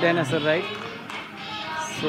dinosaur ride so